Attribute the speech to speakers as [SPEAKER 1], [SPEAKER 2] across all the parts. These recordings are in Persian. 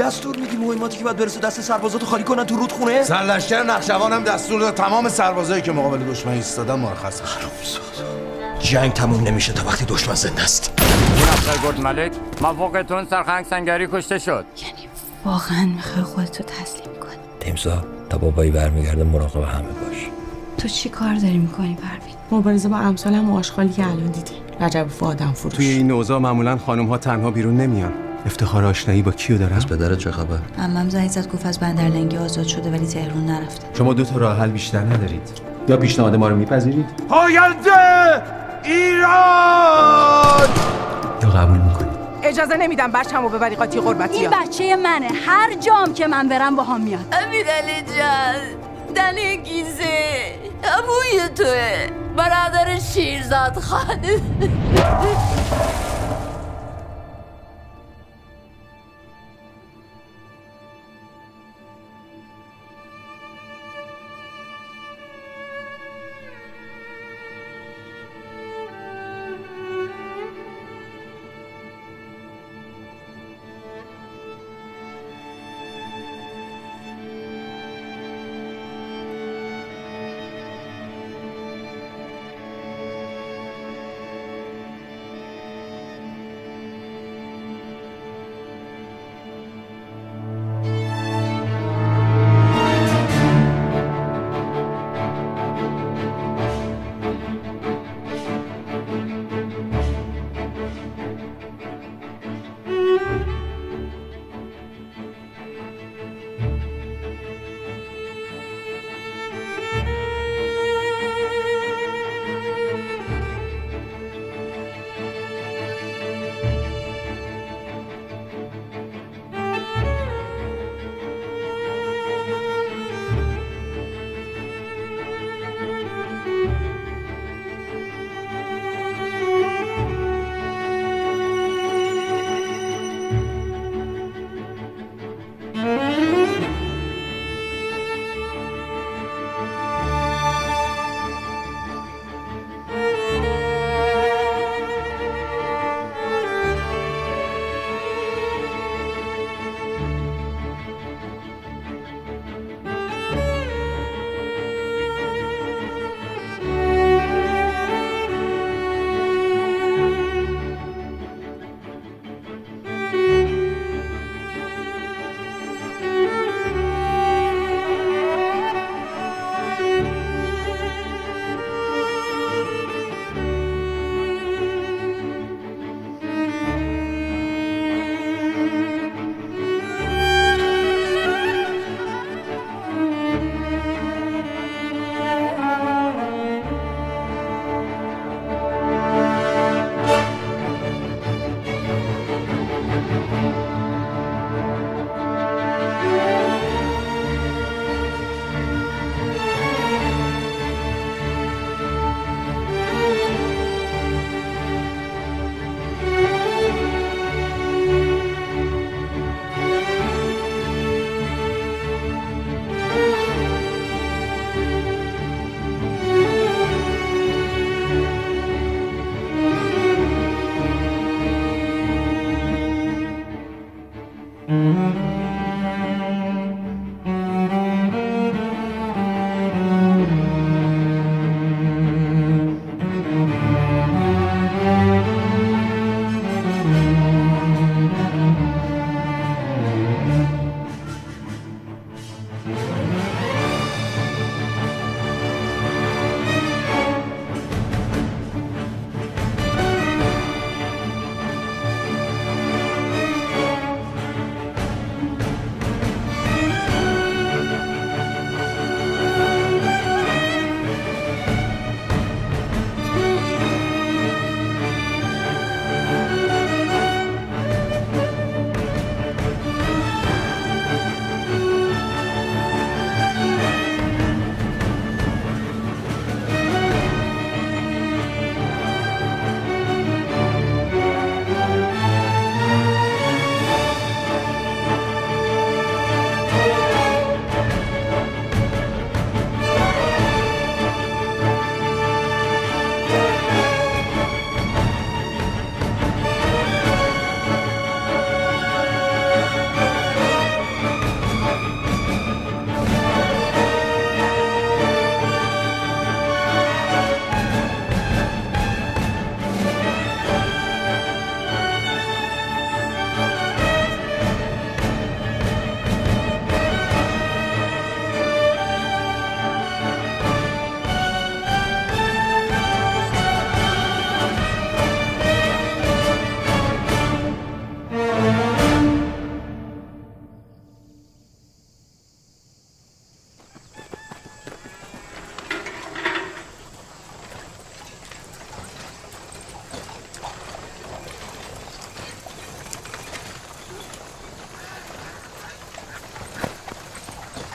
[SPEAKER 1] دستور میدی مهماتی که باید برسه دست سربازاتو خالی کنن تو رودخونه
[SPEAKER 2] سرلشکر نقشوان هم دستور داد تمام سربازایی که مقابل دشمن ایستادن مرخص بشن
[SPEAKER 1] جنگ تموم نمیشه تا وقتی دشمن زنده است.
[SPEAKER 3] این افسر گرد ملک موافقتون سرخنگ سنگری کشته شد.
[SPEAKER 4] یعنی واقعا می‌خوای خودتو تسلیم کنی.
[SPEAKER 1] تیمسا تا بابایی برمیگرده مراقب همه باش.
[SPEAKER 4] تو چی کار داری می‌کنی پروین؟
[SPEAKER 5] مبارزه با امثال هم آشغالی که الان دیدی. رجب آدم فروش.
[SPEAKER 6] توی این اوضاع معمولا خانم ها تنها بیرون نمیان. افتخار آشنایی با کیو دارن؟
[SPEAKER 1] از پدرت چه خبر؟
[SPEAKER 4] عمم زنگ زد گفت از بندرلنگی آزاد شده ولی تهران نرفته.
[SPEAKER 6] شما دو تا راه حل بیشتر ندارید. یا پیشنهاد ما رو میپذیرید؟
[SPEAKER 2] پاینده! ایران!
[SPEAKER 6] یا قبول می‌کنید
[SPEAKER 5] اجازه نمیدم بچه‌مو ببری قاطی قربتی
[SPEAKER 4] این بچه منه. هر جام که من برم با هم میاد.
[SPEAKER 7] امیرعلی جان دل گیزه. اموی توه. برادر شیرزاد خانه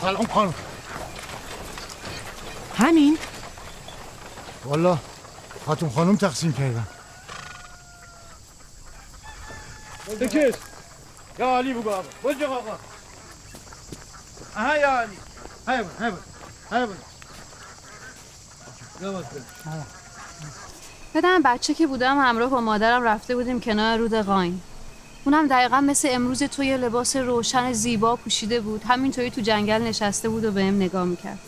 [SPEAKER 8] سلام خانم.
[SPEAKER 9] همین؟
[SPEAKER 8] والا خاتون خانم تقسیم کردن.
[SPEAKER 10] بکش. یا علی بگو آقا بجا آقا. آها یا علی. های بون های بون های بون
[SPEAKER 11] بدم بچه که بودم همراه با مادرم رفته بودیم کنار رود قاین اونم دقیقا مثل امروز تو یه لباس روشن زیبا پوشیده بود. همینطوری تو جنگل نشسته بود و بهم نگاه می‌کرد.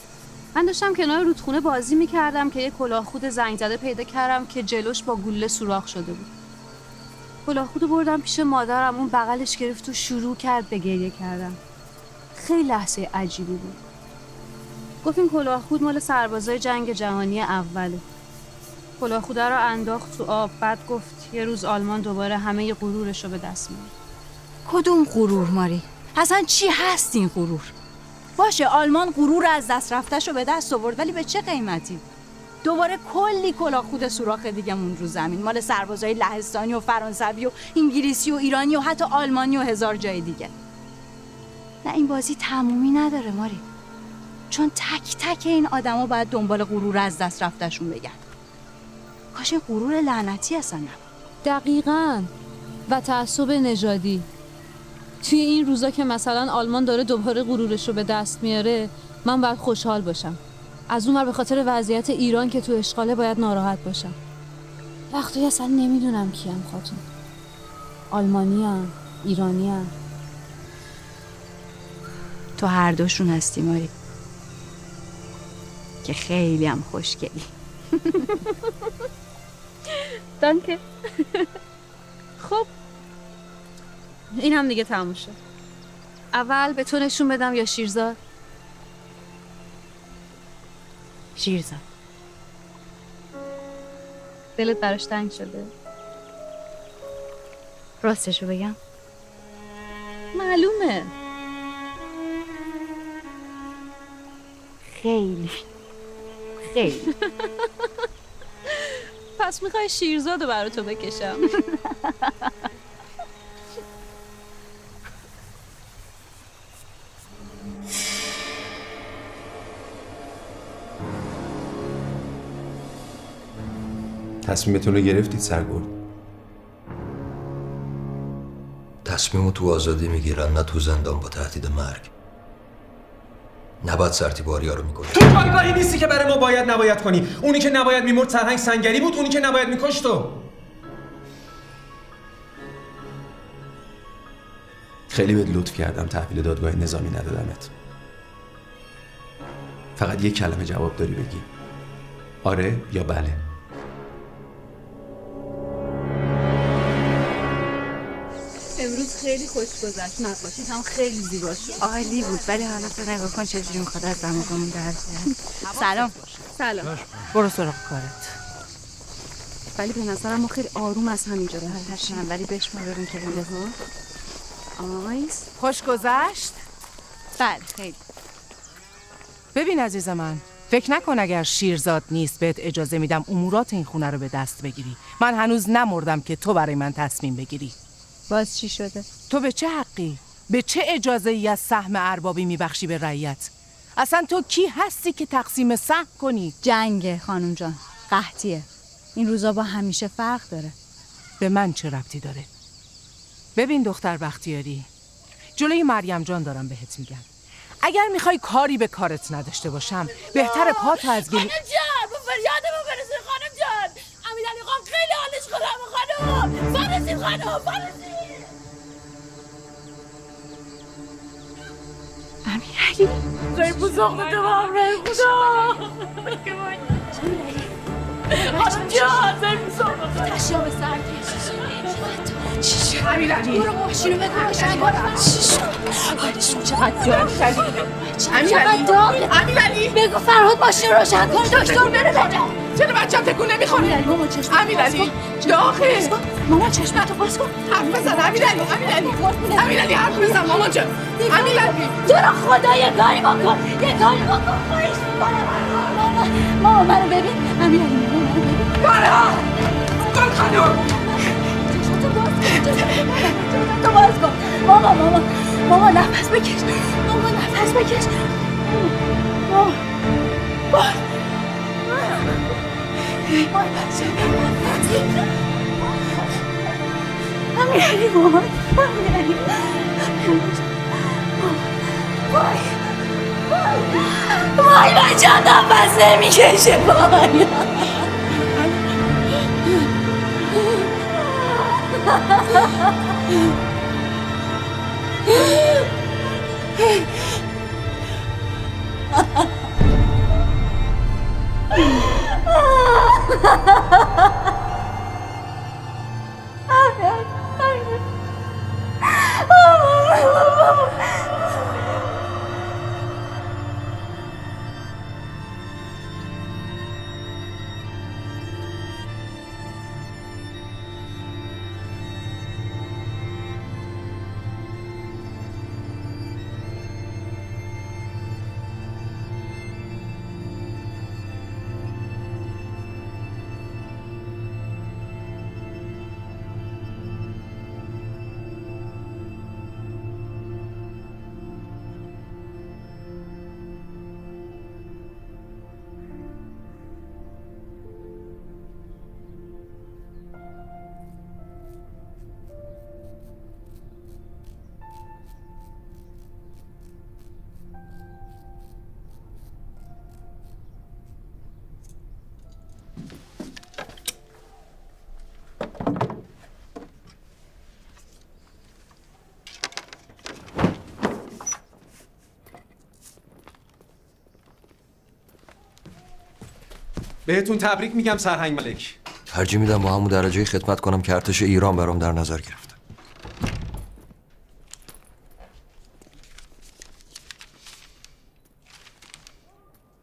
[SPEAKER 11] من داشتم کنار رودخونه بازی می‌کردم که یه کلاه خود زنگ زده پیدا کردم که جلوش با گوله سوراخ شده بود. کلاه خودو بردم پیش مادرم. اون بغلش گرفت و شروع کرد به گریه کردم خیلی لحظه عجیبی بود. گفت این کلاه خود مال سربازای جنگ جهانی اوله. کلاه خوده رو انداخت تو آب. بعد گفت یه روز آلمان دوباره همه غرورش رو به دست میاره.
[SPEAKER 4] کدوم غرور ماری؟ اصلا چی هست این غرور؟ باشه آلمان غرور از دست رفتش رو به دست آورد ولی به چه قیمتی؟ دوباره کلی کلاه خود سوراخ دیگه مون رو زمین. مال سربازای لهستانی و فرانسوی و انگلیسی و ایرانی و حتی آلمانی و هزار جای دیگه. نه این بازی تمومی نداره ماری. چون تک تک این آدما باید دنبال غرور از دست رفتشون بگن کاش این غرور لعنتی اصلا نبود.
[SPEAKER 11] دقیقا. و تعصب نژادی. توی این روزا که مثلا آلمان داره دوباره غرورش رو به دست میاره من باید خوشحال باشم. از اون به خاطر وضعیت ایران که تو اشغاله باید ناراحت باشم. وقتی اصلا نمی‌دونم کیم خاتون. آلمانی هم ایرانی هم
[SPEAKER 4] تو هر دوشون هستی ماری. که خیلی هم خوشگلی.
[SPEAKER 11] دانکه خب. این هم دیگه تموم شد. اول به تو نشون بدم یا شیرزاد؟
[SPEAKER 4] شیرزاد.
[SPEAKER 11] دلت براش تنگ شده؟
[SPEAKER 4] راستشو بگم؟
[SPEAKER 11] معلومه.
[SPEAKER 4] خیلی. خیلی.
[SPEAKER 11] پس می‌خوای شیرزاد رو برا تو بکشم؟
[SPEAKER 6] تصمیمتون رو گرفتید سرگرد؟
[SPEAKER 1] تصمیم تو آزادی می‌گیرن نه تو زندان با تهدید مرگ. نباید سرتیباری ها رو می‌کنی
[SPEAKER 6] تو کارگاهی نیستی که برای ما باید نباید کنی. اونی که نباید میمرد سرهنگ سنگری بود اونی که نباید میکش تو. خیلی بهت لطف کردم تحویل دادگاه نظامی ندادمت فقط یک کلمه جواب داری بگی. آره یا بله؟
[SPEAKER 11] خیلی خوش گذشت. نقاشیت هم خیلی زیبا شد.
[SPEAKER 4] عالی بود ولی حالا تو نگاه کن چجوری می‌خواد از دماغمون در بیاد. سلام.
[SPEAKER 11] سلام.
[SPEAKER 5] برو سراغ کارت.
[SPEAKER 11] ولی به نظرم ما خیلی آروم از همینجا راه
[SPEAKER 4] هرچند ولی بشمار ببین که بوده
[SPEAKER 11] آیس
[SPEAKER 5] خوش گذشت؟
[SPEAKER 4] بله خیلی.
[SPEAKER 5] ببین عزیز من فکر نکن اگر شیرزاد نیست بهت اجازه میدم امورات این خونه رو به دست بگیری. من هنوز نمردم که تو برای من تصمیم بگیری.
[SPEAKER 11] باز چی شده؟
[SPEAKER 5] تو به چه حقی؟ به چه اجازه ای از سهم اربابی میبخشی به رعیت؟ اصلا تو کی هستی که تقسیم سهم کنی؟
[SPEAKER 4] جنگه خانم جان قحطیه. این روزا با همیشه فرق داره.
[SPEAKER 5] به من چه ربطی داره؟ ببین دختر بختیاری جلوی مریم جان دارم بهت میگم. اگر می‌خوای کاری به کارت نداشته باشم بهتر پاتو از گلی
[SPEAKER 7] خانم جان به فریادمون برسید خانم جان. امیر علی خان خیلی حالش خرابه خانم. فرسید خانم فرسید
[SPEAKER 4] امیر علی
[SPEAKER 7] خیلی بزرگ تو همراه خدا خانم جان خیلی بزرگ تشیا به سر چی شد؟
[SPEAKER 5] امیر علی
[SPEAKER 7] برو ماشین رو بگو روشن کنم چی شد؟ چقدر داغ چقدر داغ
[SPEAKER 5] امیر علی
[SPEAKER 7] بگو فرهاد ماشین رو روشن کن. دکتر بره بده.
[SPEAKER 5] چرا بچم تکون نمی‌خوره
[SPEAKER 7] امیر علی مامان چشم
[SPEAKER 5] امیر علی داخل
[SPEAKER 7] مامان چشمتو باز کن.
[SPEAKER 5] حرف بزن. امیر علی امیر علی امیر علی حرف بزن مامان جان امیر علی
[SPEAKER 7] تو رو خدا یه کاری بکن. یه کاری بکن. خواهش می‌کنم. مامان منو ببین. امیر علی مامان منو ببین
[SPEAKER 5] خانم.
[SPEAKER 7] چشمتو باز کن باز مامان مامان مامان نفس بکش. مامان نفس بکش
[SPEAKER 4] وای بچه امیرعلی بابا امیرعلی وای وای بچه هم نفس نمی‌کشه وای Ha ha ha ha!
[SPEAKER 6] بهتون تبریک میگم سرهنگ ملک.
[SPEAKER 1] ترجیح میدم با همون درجه خدمت کنم که ارتش ایران برام در نظر گرفت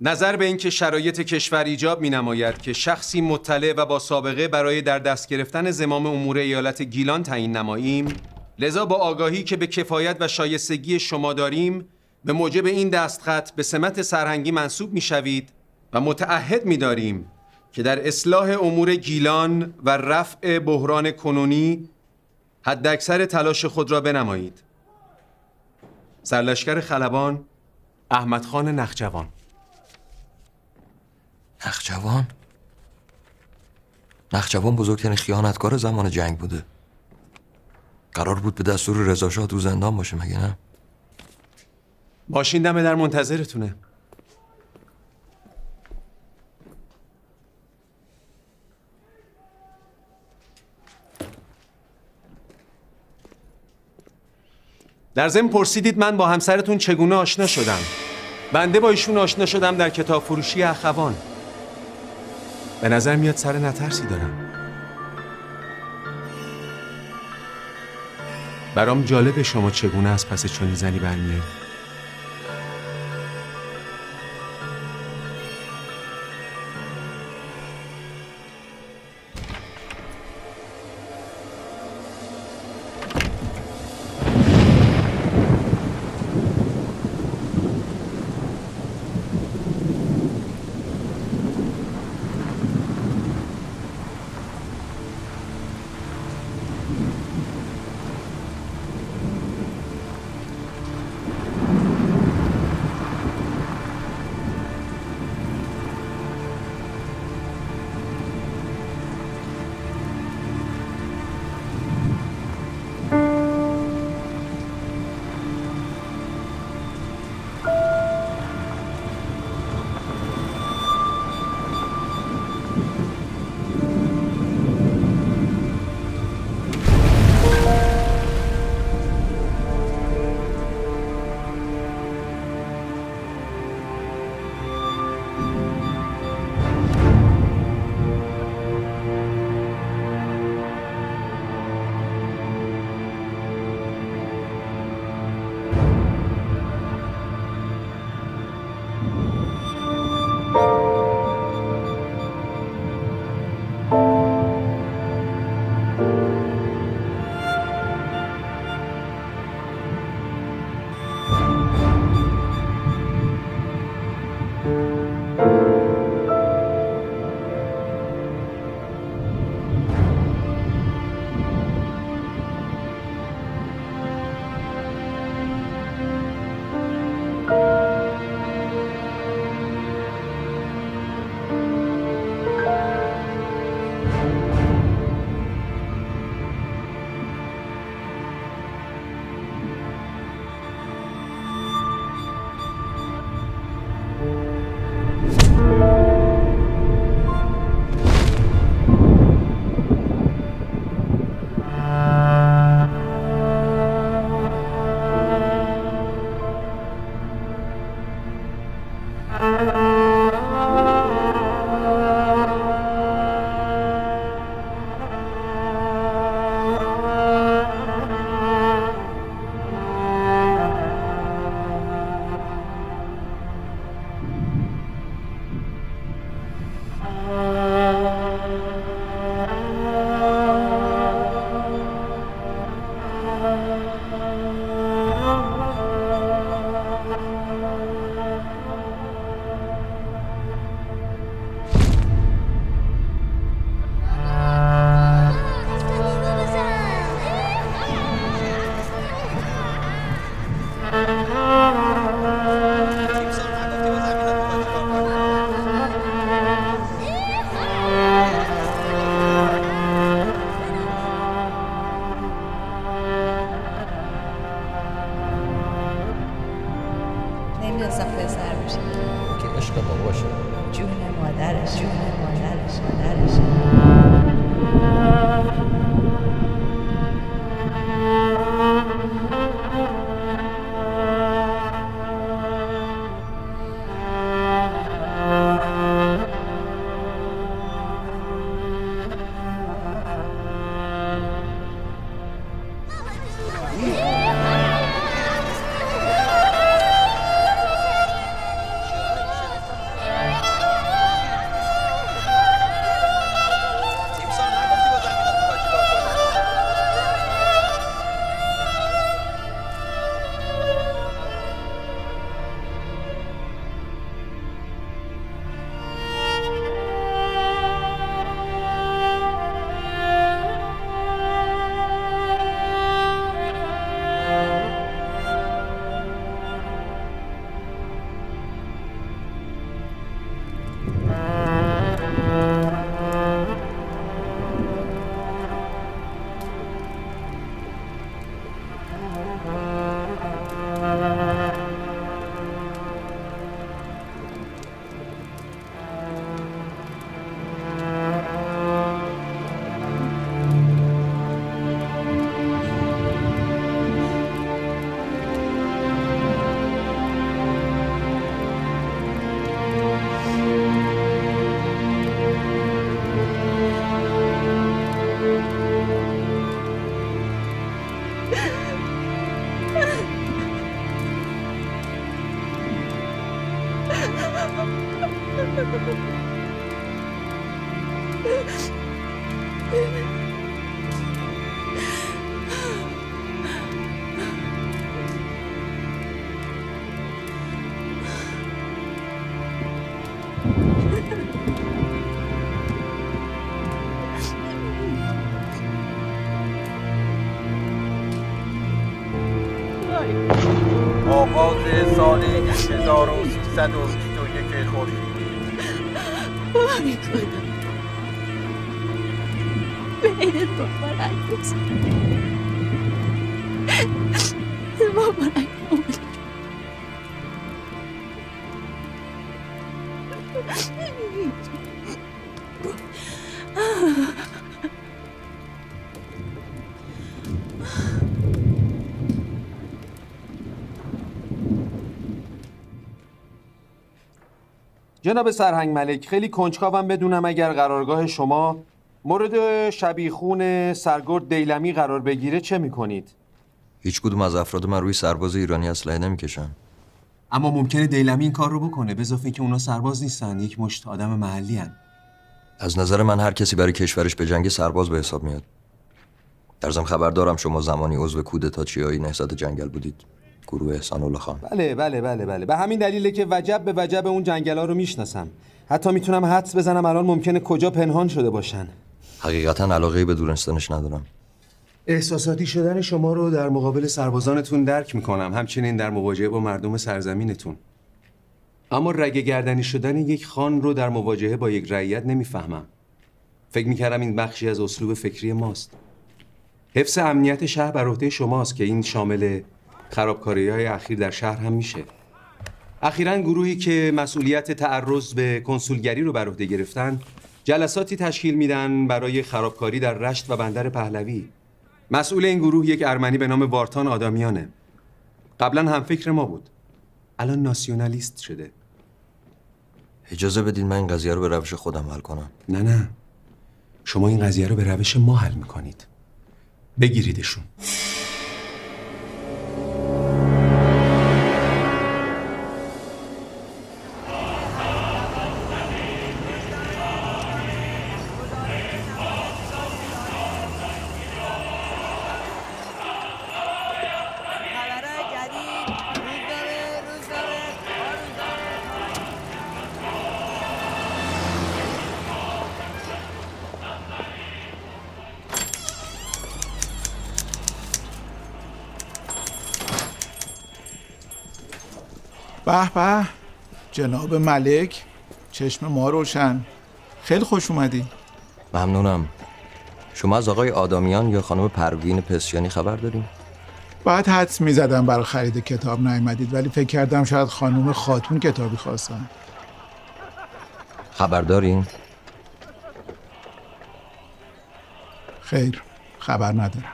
[SPEAKER 6] نظر به اینکه شرایط کشور ایجاب می نماید که شخصی مطلع و با سابقه برای در دست گرفتن زمام امور ایالت گیلان تعیین نماییم. لذا با آگاهی که به کفایت و شایستگی شما داریم به موجب این دستخط به سمت سرهنگی منصوب می شوید و متعهد می داریم که در اصلاح امور گیلان و رفع بحران کنونی حداکثر تلاش خود را بنمایید. سرلشکر خلبان احمد خان نخجوان.
[SPEAKER 1] نخجوان؟ نخجوان بزرگترین خیانتکار زمان جنگ بوده. قرار بود به دستور رضا شاه تو زندان باشه مگه نه؟
[SPEAKER 6] باشین دمه در منتظرتونه. در ضمن پرسیدید من با همسرتون چگونه آشنا شدم. بنده با ایشون آشنا شدم در کتاب فروشی اخوان. به نظر میاد سر نترسی دارم. برام جالب شما چگونه از پس چنین زنی برمیایید
[SPEAKER 9] میشه
[SPEAKER 1] که عشق باباشه
[SPEAKER 9] جون مادرش جون مادرش مادرش.
[SPEAKER 7] that was
[SPEAKER 6] جناب سرهنگ ملک خیلی کنجکاوم بدونم اگر قرارگاه شما مورد شبیخون سرگرد دیلمی قرار بگیره چه می‌کنید؟
[SPEAKER 1] هیچ کدوم از افراد من روی سرباز ایرانی اسلحه نمی‌کشن
[SPEAKER 6] اما ممکنه دیلمی این کار رو بکنه به اضافه که اونا سرباز نیستن یک مشت آدم محلی هن.
[SPEAKER 1] از نظر من هر کسی برای کشورش به جنگ سرباز به حساب میاد در ضمن خبر دارم شما زمانی عضو کودتا چیایی نهضت جنگل بودید گروه احسان الله خان
[SPEAKER 6] بله بله بله بله. به همین دلیله که وجب به وجب اون جنگلا رو می‌شناسم. حتی می‌تونم حدس بزنم الان ممکنه کجا پنهان شده باشن.
[SPEAKER 1] حقیقتا علاقه به دونستنش ندارم.
[SPEAKER 6] احساساتی شدن شما رو در مقابل سربازانتون درک می‌کنم. همچنین در مواجهه با مردم سرزمینتون. اما رگه گردنی شدن یک خان رو در مواجهه با یک رعیت نمی‌فهمم. فکر می‌کردم این بخشی از اسلوب فکری ماست. حفظ امنیت شهر بر عهده شماست که این شامل خرابکاری های اخیر در شهر هم میشه. اخیرا گروهی که مسئولیت تعرض به کنسولگری رو بر عهده گرفتن جلساتی تشکیل میدن برای خرابکاری در رشت و بندر پهلوی. مسئول این گروه یک ارمنی به نام وارتان آدامیانه. قبلا هم فکر ما بود. الان ناسیونالیست شده.
[SPEAKER 1] اجازه بدید من این قضیه رو به روش خودم حل کنم.
[SPEAKER 6] نه نه. شما این قضیه رو به روش ما حل می‌کنید. بگیریدشون.
[SPEAKER 12] به به. جناب ملک چشم ما روشن. خیلی خوش اومدی.
[SPEAKER 1] ممنونم. شما از آقای آدامیان یا خانم پروین پسیانی خبر داریم؟
[SPEAKER 12] باید حدس می‌زدم برای خرید کتاب نیومدید ولی فکر کردم شاید خانم خاتون کتابی خواستن.
[SPEAKER 1] خبر داریم؟
[SPEAKER 12] خیر خبر ندارم.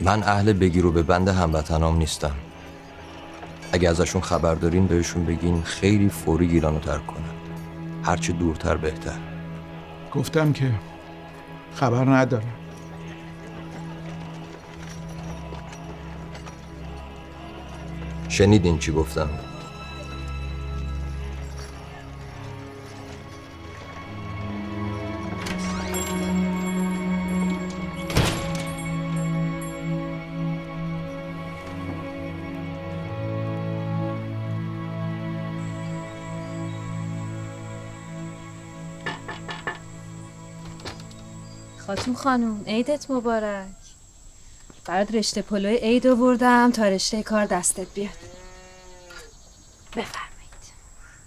[SPEAKER 1] من اهل بگیر و به بند هموطنام نیستم. اگه ازشون خبر دارین بهشون بگین خیلی فوری گیلانو ترک کنن. هرچه دورتر بهتر.
[SPEAKER 12] گفتم که خبر ندارم.
[SPEAKER 1] شنیدین چی گفتم؟
[SPEAKER 11] خاتون خانوم عیدت مبارک. برات رشته پلوی عید آوردم تا رشته کار دستت بیاد. بفرمایید.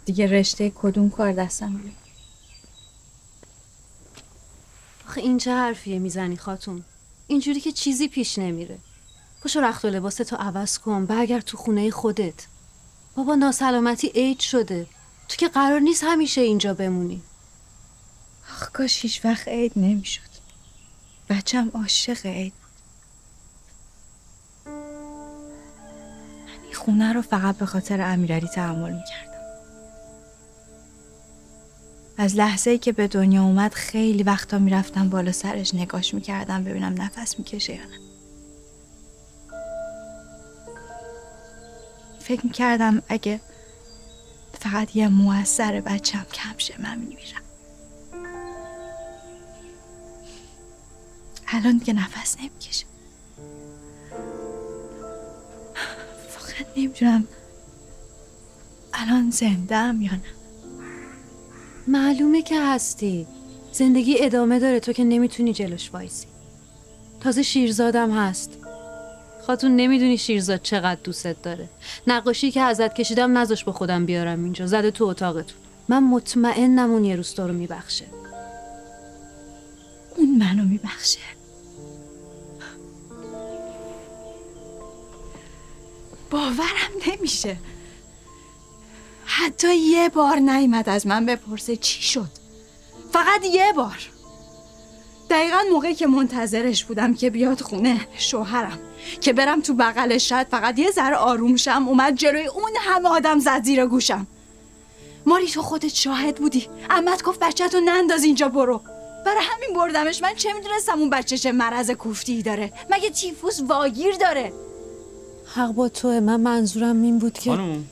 [SPEAKER 4] دیگه رشته کدوم کار دستم بیاد
[SPEAKER 11] آخه این چه حرفیه می‌زنی خاتون؟ اینجوری که چیزی پیش نمیره. پاشو رخت و لباس تو عوض کن برگرد تو خونه خودت. بابا ناسلامتی عید شده. تو که قرار نیست همیشه اینجا بمونی.
[SPEAKER 4] آخ کاش هیچ وقت عید نمی‌شد. بچم عاشق عید من این خونه رو فقط به خاطر امیرعلی تحمل می‌کردم. از لحظه ای که به دنیا اومد خیلی وقتا می‌رفتم بالا سرش نگاش می‌کردم ببینم نفس می‌کشه یا نه. فکر می‌کردم اگه فقط یه مو از سر بچم کم شه من میمیرم. الان دیگه نفس نمی‌کشه. واقعا نمی‌دونم الان زندم یا نه.
[SPEAKER 11] معلومه که هستی. زندگی ادامه داره. تو که نمی‌تونی جلوش وایسی. تازه شیرزادم هست. خاتون نمی‌دونی شیرزاد چقدر دوستت داره. نقاشی که ازت کشیدم نذاش با خودم بیارم اینجا. زده تو اتاقتون. من مطمئنم اون یه روز تو رو میبخشه.
[SPEAKER 4] اون منو میبخشه. باورم نمیشه. حتی یه بار نیومد از من بپرسه چی شد. فقط یه بار. دقیقا موقعی که منتظرش بودم که بیاد خونه شوهرم که برم تو بغلش شاید فقط یه ذره آروم شم اومد جلوی اون همه آدم زد زیر گوشم. ماری تو خودت شاهد بودی. امت گفت بچه تو ننداز اینجا برو. برای همین بردمش. من چه می‌دونستم اون بچه چه مرض کوفتی داره؟ مگه تیفوس واگیر داره؟
[SPEAKER 11] حق با توه. من منظورم این بود که
[SPEAKER 6] خانم.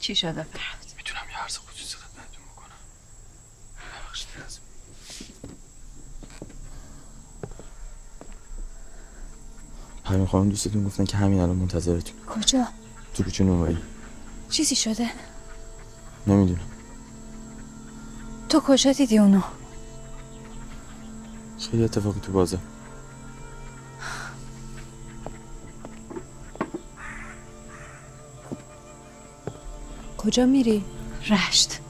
[SPEAKER 4] چی شده؟
[SPEAKER 6] می‌تونم یه عرض خصوصی خدمتتون بکنم. ببخشید. لازم.
[SPEAKER 13] همین خانم دوستتون گفتن که همین الان منتظرتون.
[SPEAKER 4] کجا؟
[SPEAKER 13] تو کوچه نوایی
[SPEAKER 4] چیزی شده؟
[SPEAKER 13] نمی‌دونم.
[SPEAKER 4] تو کجا دیدی اونو؟
[SPEAKER 13] خیلی اتفاقی تو بازه
[SPEAKER 11] کجا میری؟
[SPEAKER 4] رشت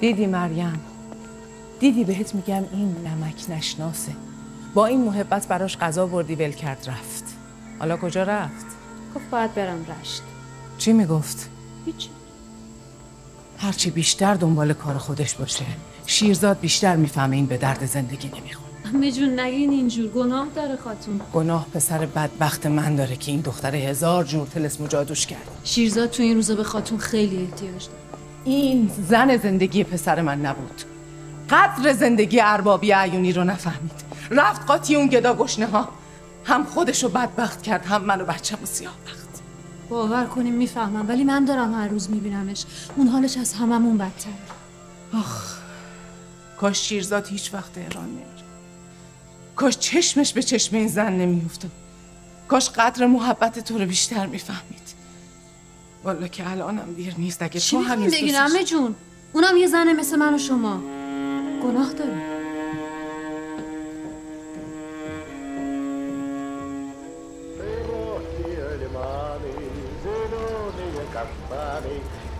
[SPEAKER 5] دیدی مریم؟ دیدی بهت میگم این نمک نشناسه. با این محبت براش غذا بردی ول کرد رفت. حالا کجا رفت؟
[SPEAKER 11] گفت باید برم رشت.
[SPEAKER 5] چی می‌گفت؟
[SPEAKER 11] هیچ.
[SPEAKER 5] هرچی بیشتر دنبال کار خودش باشه. شیرزاد بیشتر می‌فهمه این به درد زندگی نمی‌خوره.
[SPEAKER 11] همه جون نگین اینجور. گناه داره خاتون.
[SPEAKER 5] گناه پسر بدبخت من داره که این دختر هزار جور تلسم و جادوش کرد
[SPEAKER 11] شیرزاد تو این روزا به خاتون خیلی احتیاج داره.
[SPEAKER 5] این زن زندگی پسر من نبود. قدر زندگی اربابی عیونی رو نفهمید. رفت قاطی اون گدا گشنه ها. هم خودشو بدبخت کرد هم منو بچه‌مو سیاه بخت.
[SPEAKER 11] باور کنیم می‌فهمم ولی من دارم هر روز میبینمش. اون حالش از هممون بدتر.
[SPEAKER 5] آخ کاش شیرزاد هیچ وقت تهران نمیره کاش چشمش به چشم این زن نمیفته کاش قدر محبت تو رو بیشتر می‌فهمید. والا که الانم دیر نیست اگه تو هم
[SPEAKER 11] بگین همه جون؟ اونم یه زنه مثل من و شما. گناه داره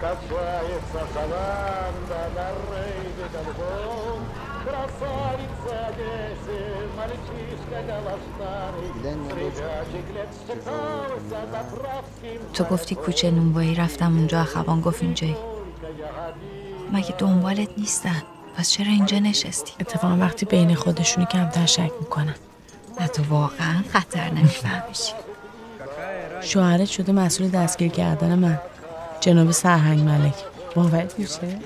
[SPEAKER 14] Capoeira, samba,
[SPEAKER 4] تو گفتی کوچه نونوایی رفتم اونجا اخوان گفت اینجایی. مگه دنبالت نیستن؟ پس چرا اینجا نشستی؟
[SPEAKER 15] اتفاقا وقتی بین خودشونی کمتر شک می‌کنن.
[SPEAKER 4] نه تو واقعا خطر نمیفهمیشی.
[SPEAKER 15] شوهرت شده مسئول دستگیر کردن من. جناب سرهنگ ملک. باورت میشه؟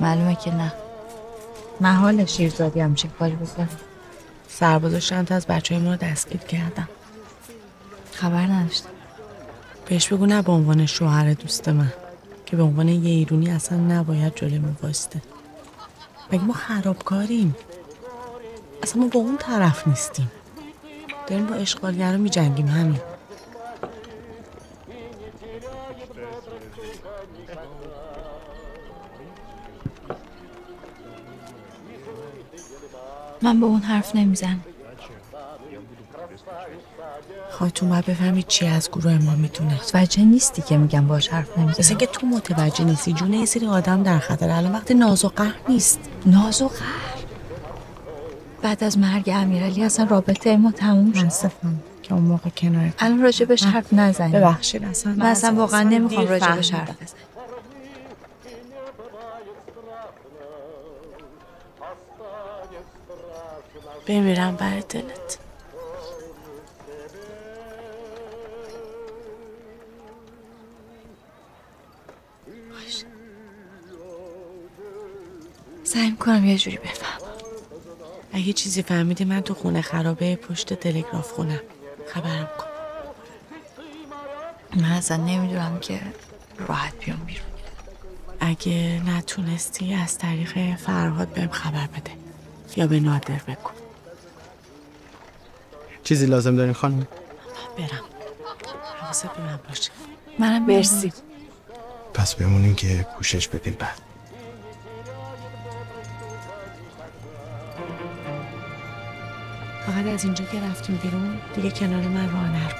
[SPEAKER 4] معلومه که نه. محال شیرزادی همچین کاری بکنه؟
[SPEAKER 15] سربازا چند از بچه های ما رو دستگیر کردم
[SPEAKER 4] خبر نداشتم.
[SPEAKER 15] بهش بگو نه به عنوان شوهر دوست من که به عنوان یه ایرونی اصلا نباید جلوی ما واسطه مگه ما خرابکاریم؟ اصلا ما با اون طرف نیستیم. داریم با اشغالگرا میجنگیم همین.
[SPEAKER 4] من به اون حرف نمی‌زنم.
[SPEAKER 15] خواهتون باید بفهمید چی از گروه ما می‌تونه.
[SPEAKER 4] متوجه نیستی که میگم باش حرف نمی‌زنم.
[SPEAKER 15] مثل که تو متوجه نیستی. جون یه سری آدم در خطر. الان وقت ناز و قهر نیست.
[SPEAKER 4] ناز و قهر بعد از مرگ امیرعلی اصلا رابطه ما تموم شد.
[SPEAKER 15] که اون موقع کنار
[SPEAKER 4] الان راجبش حرف نزنیم.
[SPEAKER 15] ببخشید اصلا
[SPEAKER 4] من اصلا واقعا نمی‌خوام راجبش. حرف بزنم.
[SPEAKER 15] بمیرم بر دلت.
[SPEAKER 4] سعی می‌کنم یه جوری بفهم
[SPEAKER 15] اگه چیزی فهمیدی من تو خونه خرابه پشت تلگراف خونم. خبرم کن.
[SPEAKER 4] من اصلا نمی‌دونم که راحت بیام بیرون.
[SPEAKER 15] اگه نتونستی از طریق فرهاد بهم خبر بده یا به نادر بگو.
[SPEAKER 16] چیزی لازم دارین خانم؟
[SPEAKER 15] من برم. حواست به من باشه.
[SPEAKER 4] منم مرسی.
[SPEAKER 16] پس بمونین که پوشش بدیم بعد.
[SPEAKER 15] فقط از اینجا که رفتیم بیرون دیگه کنار من راه نرو.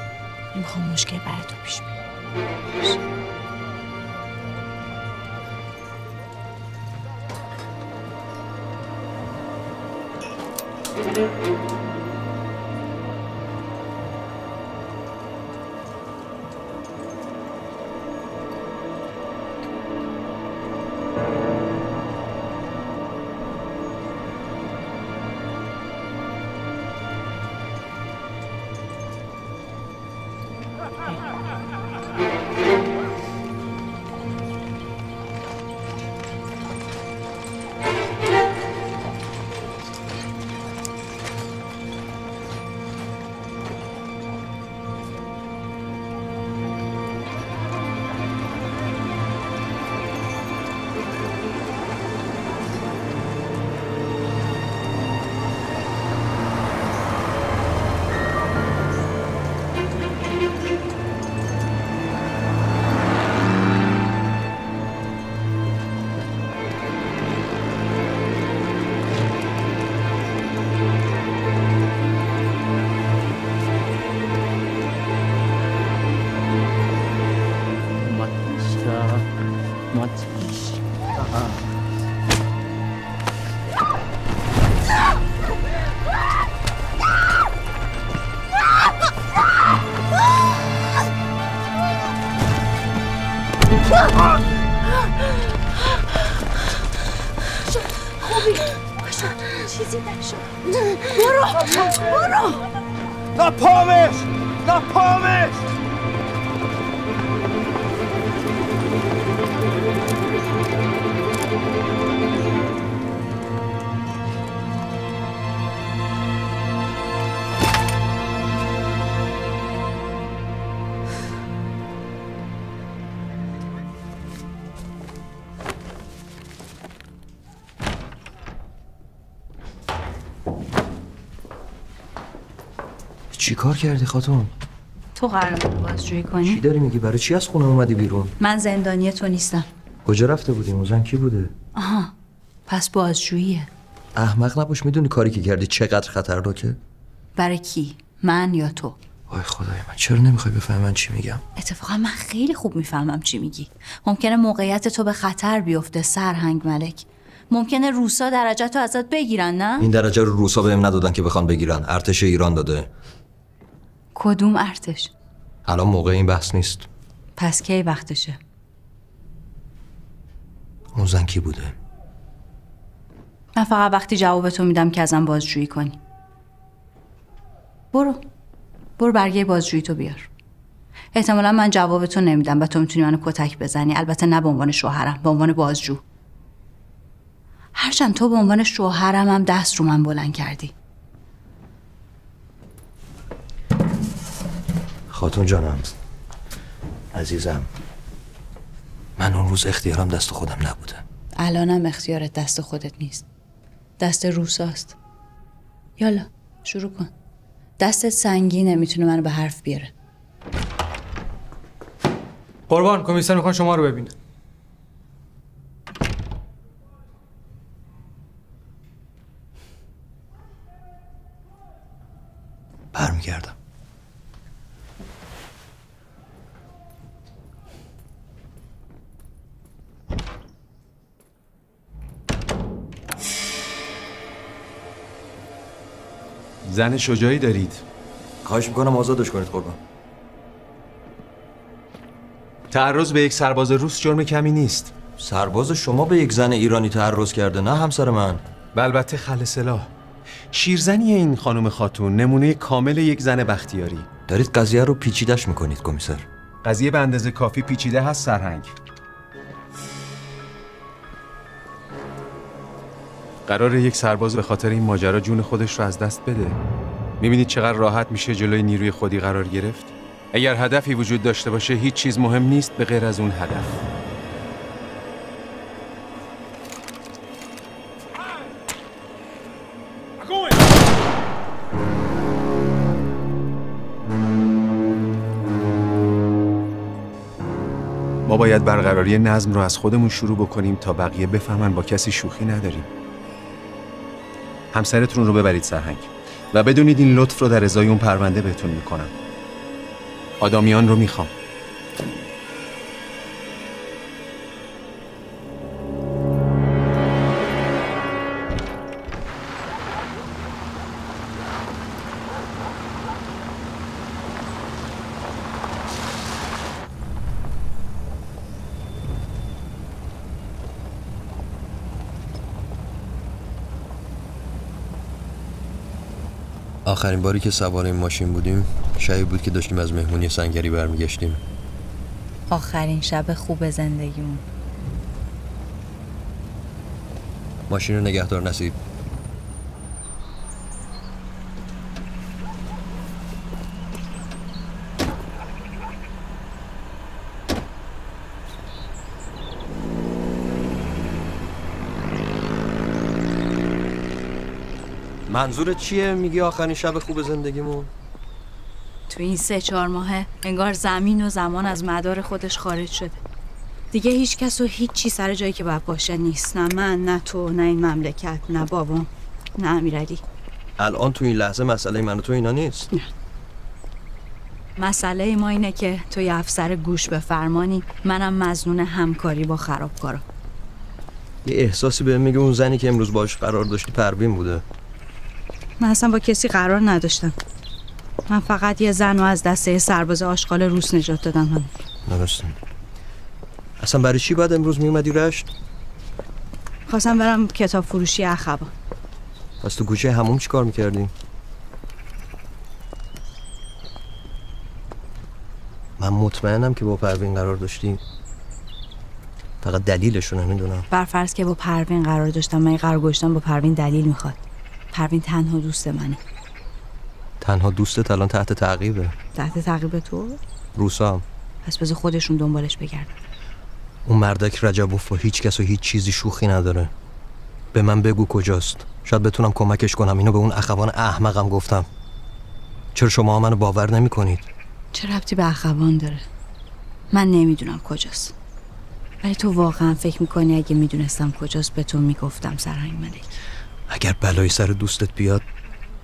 [SPEAKER 15] نمی‌خوام مشکل برای تو پیش بیاد.
[SPEAKER 2] Müzik
[SPEAKER 1] چی کار کردی خاتون؟
[SPEAKER 4] تو قرار بود بازجویی
[SPEAKER 1] چی
[SPEAKER 4] کنی
[SPEAKER 1] داری میگی؟ برای چی از خونه اومدی بیرون؟
[SPEAKER 4] من زندانی تو نیستم.
[SPEAKER 1] کجا رفته بودی؟ اون کی بوده؟
[SPEAKER 4] آها پس بازجوییه.
[SPEAKER 1] احمق نباش می‌دونی کاری که کردی چقدر خطرناکه؟
[SPEAKER 4] برای کی؟ من یا تو؟
[SPEAKER 1] وای خدای من چرا نمی‌خوای بفهمی من چی میگم؟
[SPEAKER 4] اتفاقا من خیلی خوب می‌فهمم چی میگی. ممکنه موقعیت تو به خطر بیفته سرهنگ ملک. ممکنه روسا درجه تو ازت بگیرن نه؟
[SPEAKER 1] این درجه رو روسا بهم ندادن که بخوان بگیرن. ارتش ایران داده.
[SPEAKER 4] کدوم ارتش؟
[SPEAKER 1] الان موقع این بحث نیست.
[SPEAKER 4] پس کی وقتشه؟
[SPEAKER 1] اون زن کی بوده؟
[SPEAKER 4] من فقط وقتی جواب تو میدم که ازم بازجویی کنی. برو. برو برگه بازجویی تو بیار. احتمالا من جواب تو نمیدم و تو می‌تونی منو کتک بزنی. البته نه به عنوان شوهرم به عنوان بازجو. هرچند تو به عنوان شوهرم هم دست رو من بلند کردی.
[SPEAKER 1] خاتون جانم. عزیزم من اون روز اختیارم دست خودم نبوده.
[SPEAKER 4] الانم اختیارت دست خودت نیست. دست روساست. یالا شروع کن. دستت سنگینه می‌تونه منو به حرف بیاره.
[SPEAKER 17] قربان کمیسر می‌خوان شما رو ببینه.
[SPEAKER 1] برمیگردم.
[SPEAKER 6] زن شجاعی دارید.
[SPEAKER 1] خواهش می‌کنم آزادش کنید قربان.
[SPEAKER 6] تعرض به یک سرباز روس جرم کمی نیست.
[SPEAKER 1] سرباز شما به یک زن ایرانی تعرض کرده نه همسر من.
[SPEAKER 6] البته خل سلاح. شیرزنی این خانم خاتون نمونه کامل یک زن بختیاری.
[SPEAKER 1] دارید قضیه رو پیچیدش می‌کنید کمیسر.
[SPEAKER 6] قضیه به اندازه کافی پیچیده هست سرهنگ. قرار یک سرباز به خاطر این ماجرا جون خودش رو از دست بده. می‌بینید چقدر راحت میشه جلوی نیروی خودی قرار گرفت؟ اگر هدفی وجود داشته باشه هیچ چیز مهم نیست به غیر از اون هدف. ما باید برقراری نظم رو از خودمون شروع بکنیم تا بقیه بفهمن با کسی شوخی نداریم. همسرتون رو ببرید سرهنگ. و بدونید این لطف رو در ازای اون پرونده بهتون می‌کنم. آدامیان رو می‌خوام.
[SPEAKER 1] آخرین باری که سوار این ماشین بودیم شبی بود که داشتیم از مهمونی سنگری برمیگشتیم.
[SPEAKER 4] آخرین شب خوب زندگیمون.
[SPEAKER 1] ماشین رو نگهدار نصیب. منظورت چیه؟ میگی آخرین شب خوب زندگیمون؟
[SPEAKER 4] تو این سه چهار ماهه انگار زمین و زمان از مدار خودش خارج شده. دیگه هیچ کس و هیچ چی سر جایی که باید باشه نیست. نه من نه تو نه این مملکت نه بابام نه امیرعلی.
[SPEAKER 1] الان تو این لحظه مسئله من و تو اینا نیست؟
[SPEAKER 4] مسئله ما اینه که تو یه افسر گوش به فرمانی منم مزنون همکاری با خرابکارا.
[SPEAKER 1] یه احساسی بهم میگه اون زنی که امروز باش قرار داشتی پروین بوده.
[SPEAKER 4] من اصلا با کسی قرار نداشتم. من فقط یه زن رو از دسته سرباز آشغال روس نجات دادم هم.
[SPEAKER 1] درسته. اصلا برای چی بعد امروز میومدی رشت؟
[SPEAKER 4] خواستم برم کتاب فروشی اخبا
[SPEAKER 1] پس تو گوشه هموم چی کار می‌کردی؟ من مطمئنم که با پروین قرار داشتی. فقط دلیلش رو نمی‌دونم.
[SPEAKER 4] بر فرض که با پروین قرار داشتم من قرار گذاشتم با پروین دلیل می‌خواد. پروین تنها دوست منه.
[SPEAKER 1] تنها دوستت الان تحت تعقیبه.
[SPEAKER 4] تحت تعقیب تو؟
[SPEAKER 1] روسا هم.
[SPEAKER 4] پس بذار خودشون دنبالش بگردن.
[SPEAKER 1] اون مردک رجبوف با هیچ کس و هیچ چیزی شوخی نداره. به من بگو کجاست. شاید بتونم کمکش کنم. اینو به اون اخوان احمقم گفتم. چرا شما منو باور نمی کنید؟
[SPEAKER 4] چه ربطی به اخوان داره؟ من نمی‌دونم کجاست. ولی تو واقعا فکر می‌کنی اگه می‌دونستم کجاست به تو می‌گفتم سرهنگ ملک.
[SPEAKER 1] اگر بلایی سر دوستت بیاد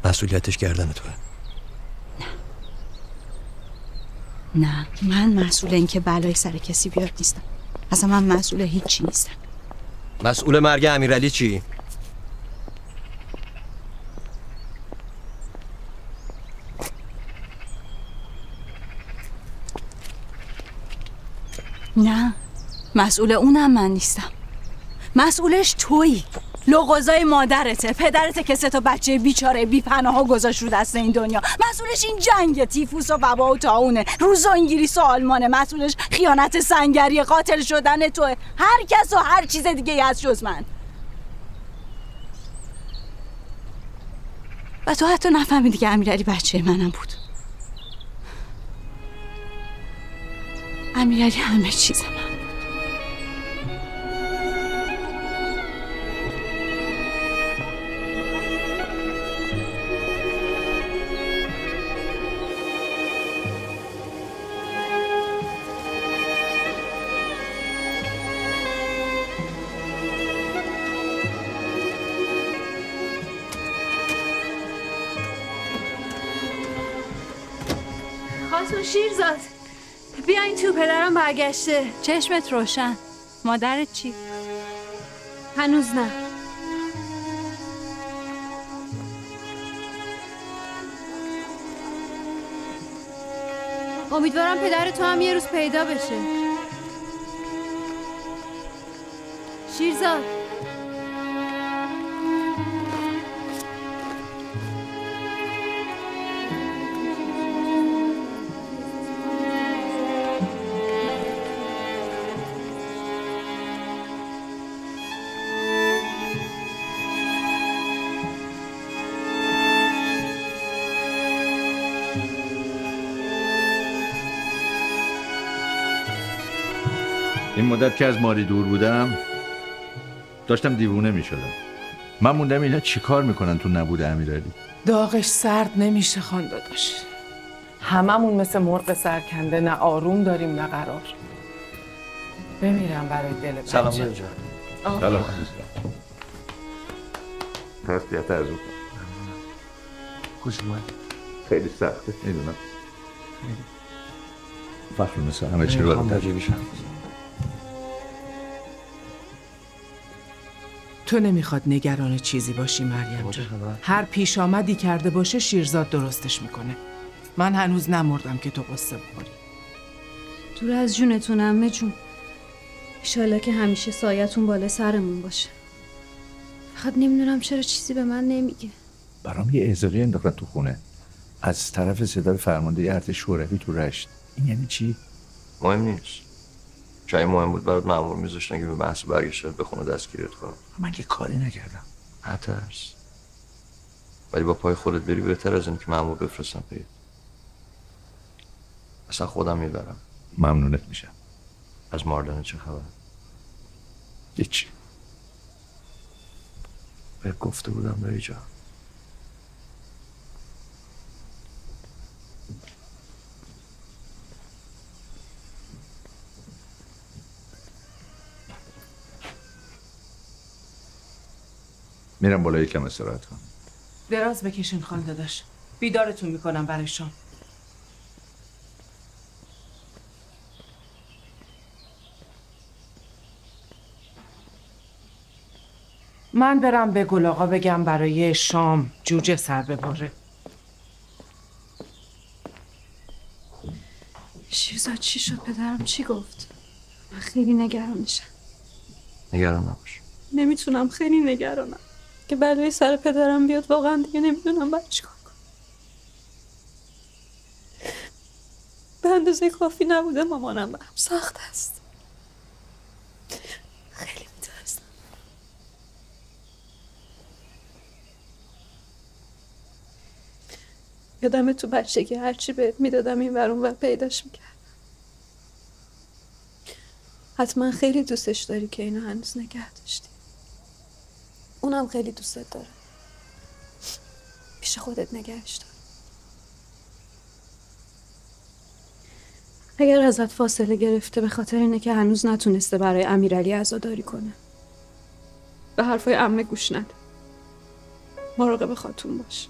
[SPEAKER 1] مسئولیتش گردن توه
[SPEAKER 4] نه. من مسئول این که بلایی سر کسی بیاد نیستم. اصلا من مسئول هیچی نیستم.
[SPEAKER 1] مسئول مرگ امیرعلی چی؟
[SPEAKER 4] نه. مسئول اونم من نیستم. مسئولش تویی. لغوزای مادرته پدرته که سه تا بچه بیچاره بی پناه گذاشت رو دست این دنیا. مسئولش این جنگ تیفوس و وبا و تاونه. روز و انگلیس و آلمانه. مسئولش خیانت سنگری قاتل شدن توه. هر کس و هر چیز دیگه از جز من. و تو حتی نفهمیدی که امیرعلی بچه منم بود. امیرعلی همه چیز من
[SPEAKER 11] برگشته.
[SPEAKER 4] چشمت روشن. مادرت چی؟
[SPEAKER 11] هنوز نه. امیدوارم پدر تو هم یه روز پیدا بشه. شیرزاد.
[SPEAKER 18] مدت که از ماری دور بودم داشتم دیوونه می شدم من موندم اینا چیکار می‌کنن تو نبود امیرعلی؟
[SPEAKER 5] داغش سرد نمیشه خان داداش. هممون مثل مرغ سرکنده نه آروم داریم نه قرار. بمیرم برای دل
[SPEAKER 1] سلام
[SPEAKER 5] بچه.
[SPEAKER 1] اینجا
[SPEAKER 5] آه.
[SPEAKER 18] سلام. تسلیت از
[SPEAKER 1] خوش اومد
[SPEAKER 18] خیلی سخته. می‌دونم. فخر مثل همه چی رو
[SPEAKER 5] تو نمی‌خواد نگران چیزی باشی مریم جان. هر پیش آمدی کرده باشه شیرزاد درستش می‌کنه. من هنوز نمردم که تو قصه بخوری.
[SPEAKER 11] دور از جونتون امه جون. ایشالله که همیشه سایتون بالا سرمون باشه. فقط نمی‌دونم چرا چیزی به من نمیگه.
[SPEAKER 18] برام یه احضاری انداختن تو خونه. از طرف صدای فرمانده ارتش شوروی تو رشت. این یعنی چی؟
[SPEAKER 1] مهم نیست. جای مهم بود برات مأمور میذاشتن که به بحث برگشت به خونه دستگیرت کنم.
[SPEAKER 18] من که کاری نکردم.
[SPEAKER 1] نترس ولی با پای خودت بری بهتر از این که مأمور بفرستم پیت. اصلا خودم می‌برم.
[SPEAKER 18] ممنونت میشم.
[SPEAKER 1] از ماردن چه خبر؟
[SPEAKER 18] هیچی.
[SPEAKER 1] به گفته بودم رای جان.
[SPEAKER 18] میرم بالا یکم استراحت کنم.
[SPEAKER 5] دراز بکشین خان داداش. بیدارتون می‌کنم برای شام. من برم به گل آقا بگم برای شام جوجه سر ببره.
[SPEAKER 11] شیرزاد چی شد؟ پدرم چی گفت؟ من خیلی نگرانشم
[SPEAKER 1] نگران نباش.
[SPEAKER 11] نمی‌تونم خیلی نگرانم. که بلای سر پدرم بیاد واقعا دیگه نمی‌دونم باید چیکار کنم. به اندازه کافی نبوده مامانم برم سخت است. خیلی میترسم. یادم تو بچگی هرچی بهت می‌دادم این ورون و پیداش می‌کرد حتما خیلی دوستش داری که اینو هنوز نگه داشتی. اونم خیلی دوستت داره. پیش خودت نگهش دار. اگر ازت فاصله گرفته به خاطر اینه که هنوز نتونسته برای امیرعلی عزاداری کنه. به حرفای امه گوش نده. مراقب خاتون باش.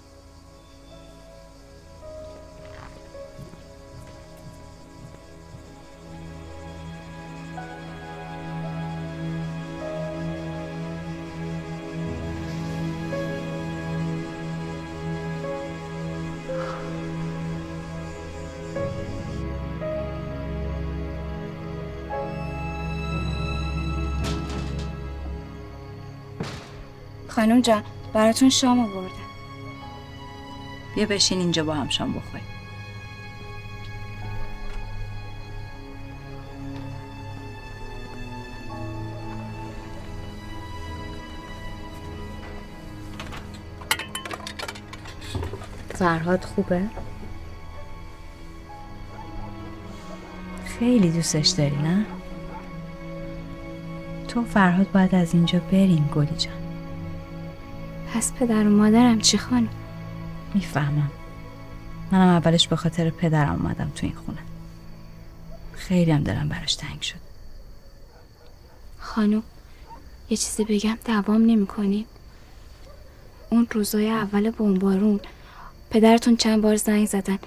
[SPEAKER 19] خانم جان براتون شام آوردم
[SPEAKER 4] بیا بشین اینجا با هم شام بخوریم
[SPEAKER 19] فرهاد خوبه؟ خیلی دوستش داری نه؟ تو فرهاد باید از اینجا بریم گلی جان
[SPEAKER 11] پس پدر و مادرم چی خانم؟
[SPEAKER 19] می‌فهمم. منم اولش به خاطر پدرم اومدم تو این خونه. خیلی هم دلم براش تنگ شد.
[SPEAKER 11] خانم یه چیزی بگم دوام نمی اون روزای اول بمبارون پدرتون چند بار زنگ زدن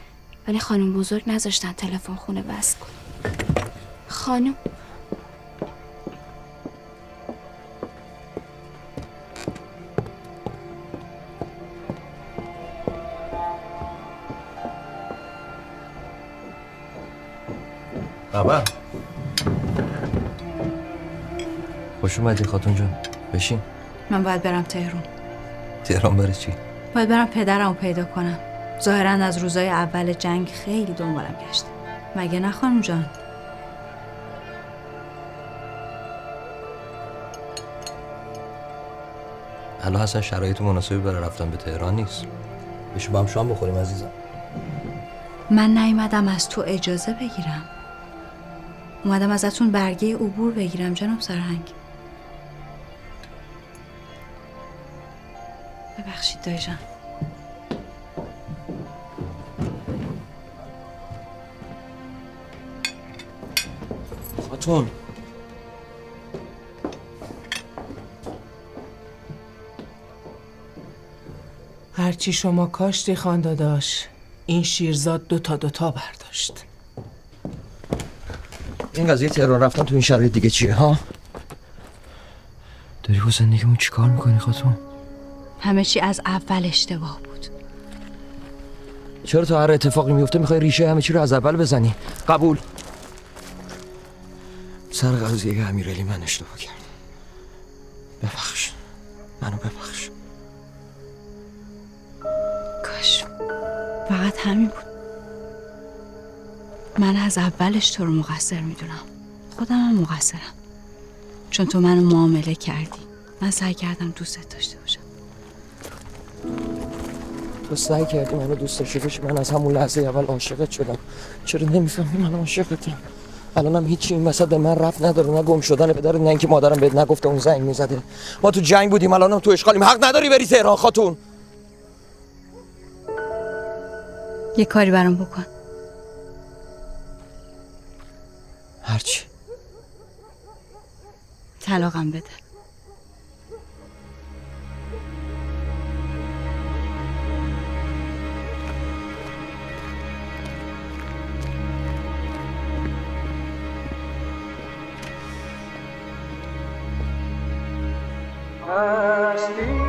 [SPEAKER 11] ولی خانم بزرگ نذاشتن تلفن خونه بس کن خانم
[SPEAKER 1] بابا. خوش اومدی خاتون جان بشین.
[SPEAKER 4] من باید برم تهرون
[SPEAKER 1] تهران بری چی؟
[SPEAKER 4] باید برم پدرم رو پیدا کنم. ظاهرا از روزای اول جنگ خیلی دنبالم گشته مگه نه خانم جان؟
[SPEAKER 1] الان اصلا شرایط مناسبی برای رفتن به تهران نیست. بشو با هم شام بخوریم عزیزم.
[SPEAKER 4] من نیومدم از تو اجازه بگیرم. اومدم ازتون برگه عبور بگیرم جناب سرهنگ. ببخشید دایی جان.
[SPEAKER 1] خاتون.
[SPEAKER 5] هرچی شما کاشتی خانداداش این شیرزاد دوتا دوتا برداشت.
[SPEAKER 1] این قضیه تهران رفتن تو این شرایط دیگه چیه ها؟ داری با زندگیمون چیکار می‌کنی خاتون؟
[SPEAKER 4] همه چی از اول اشتباه بود.
[SPEAKER 1] چرا تا هر اتفاقی میفته می‌خوای ریشه همه چی رو از اول بزنی؟ قبول. سر قضیه امیرعلی من اشتباه کردم ببخش. منو ببخش.
[SPEAKER 4] کاش. فقط همین بود. من از اولش تو رو مقصر می‌دونم. خودم هم مقصرم. چون تو منو معامله کردی. من سعی کردم دوستت داشته باشم.
[SPEAKER 1] تو سعی کردی منو دوست داشته باشی. من از همون لحظه اول عاشقت شدم. چرا نمی‌فهمی من عاشقتم؟ الانم هیچی این وسط به من رفت نداره. نه گم شدن پدرت نه اینکه مادرم بهت نگفته اون زنگ می‌زده. ما تو جنگ بودیم الانم تو اشغالیم. حق نداری بری تهران خاتون.
[SPEAKER 4] یه کاری برام بکن.
[SPEAKER 1] هرچی.
[SPEAKER 4] طلاقم بده.
[SPEAKER 20] هستی